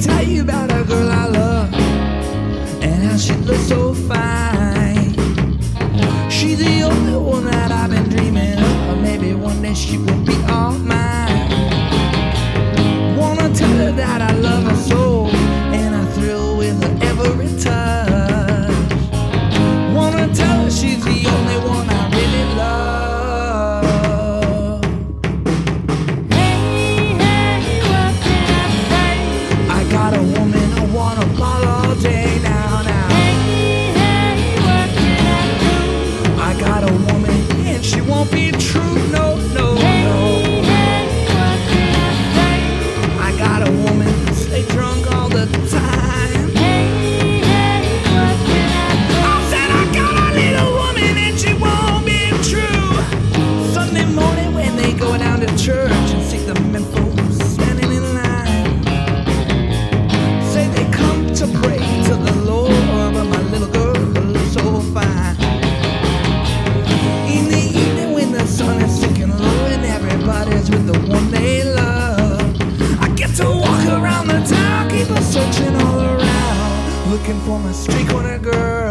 tell you about a girl I love and how she looks so fine. She's the only one that I've been dreaming of. Maybe one day she will be a woman to pray to the Lord, but my little girl so fine. In the evening when the sun is sinking low and everybody's with the one they love, I get to walk around the town, keep on searching all around, looking for my street corner girl.